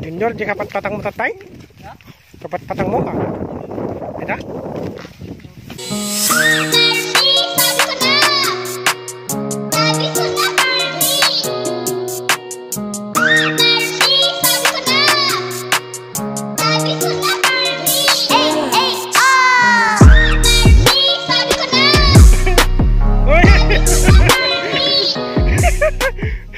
Junior jika pat patang mo tatay? Kapat patang mo ka? Ha ha ha!